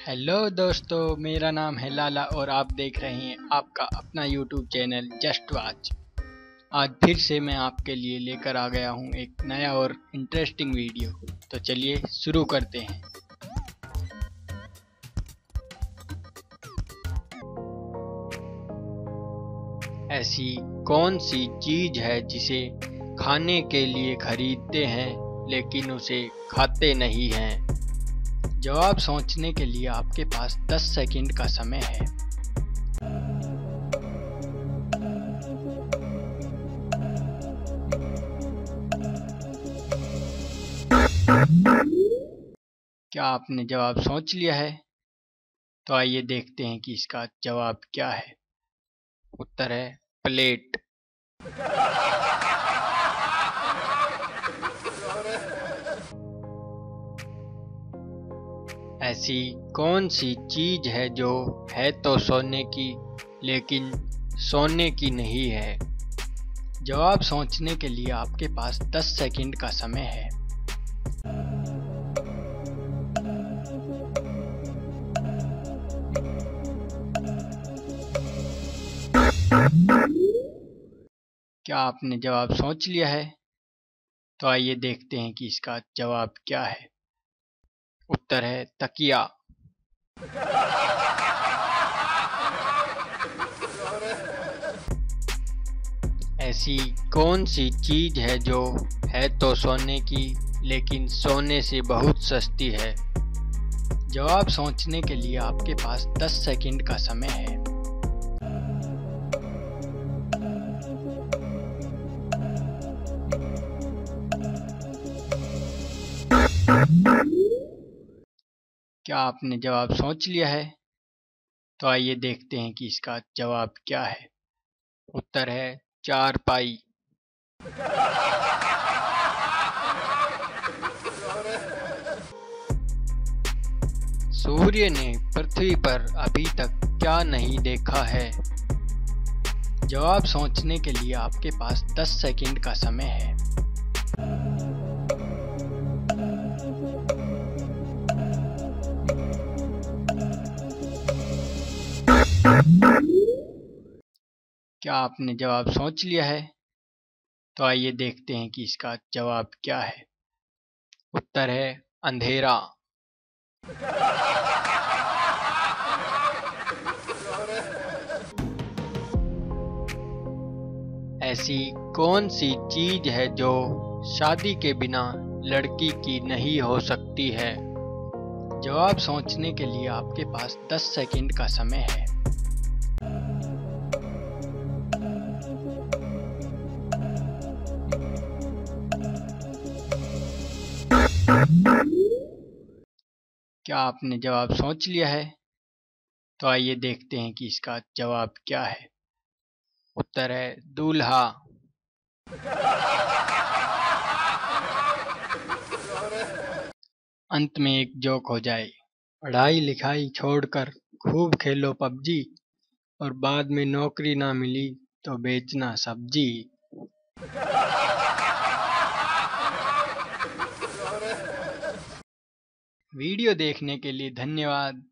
Hello दोस्तों, मेरा नाम है लाला और आप देख रहे हैं आपका अपना यूट्यूब चैनल जस्ट वाच। आज फिर से मैं आपके लिए लेकर आ गया हूँ एक नया और इंटरेस्टिंग वीडियो तो चलिए शुरू करते हैं। ऐसी कौन सी चीज़ है जिसे खाने के लिए खरीदते हैं, लेकिन उसे खाते नहीं हैं? जवाब सोचने के लिए आपके पास 10 सेकंड का समय है। क्या आपने जवाब सोच लिया है? तो आइए देखते हैं कि इसका जवाब क्या है। उत्तर है, प्लेट। ऐसी कौन सी चीज़ है जो है तो सोने की, लेकिन सोने की नहीं है? जवाब सोचने के लिए आपके पास 10 सेकंड का समय है। क्या आपने जवाब सोच लिया है? तो आइए देखते हैं कि इसका जवाब क्या है। उत्तर है, तकिया। ऐसी कौन सी चीज़ है जो है तो सोने की, लेकिन सोने से बहुत सस्ती है? जवाब सोचने के लिए आपके पास 10 सेकंड का समय है। क्या आपने जवाब सोच लिया है? तो आइए देखते हैं कि इसका जवाब क्या है। उत्तर है, चार पाई। सूर्य ने पृथ्वी पर अभी तक क्या नहीं देखा है? जवाब सोचने के लिए आपके पास 10 सेकंड का समय है। क्या आपने जवाब सोच लिया है? तो आइए देखते हैं कि इसका जवाब क्या है। उत्तर है, अंधेरा। ऐसी कौन सी चीज़ है जो शादी के बिना लड़की की नहीं हो सकती है? जवाब सोचने के लिए आपके पास 10 सेकंड का समय है। क्या आपने जवाब सोच लिया है? तो आइए देखते हैं कि इसका जवाब क्या है। उत्तर है दूल्हा। अंत में एक जोक हो जाए। पढ़ाई लिखाई छोड़कर खूब खेलो पबजी और बाद में नौकरी ना मिली तो बेचना सब्ज़ी। वीडियो देखने के लिए धन्यवाद।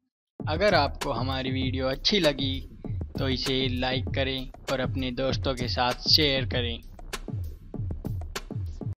अगर आपको हमारी वीडियो अच्छी लगी तो इसे लाइक करें और अपने दोस्तों के साथ शेयर करें।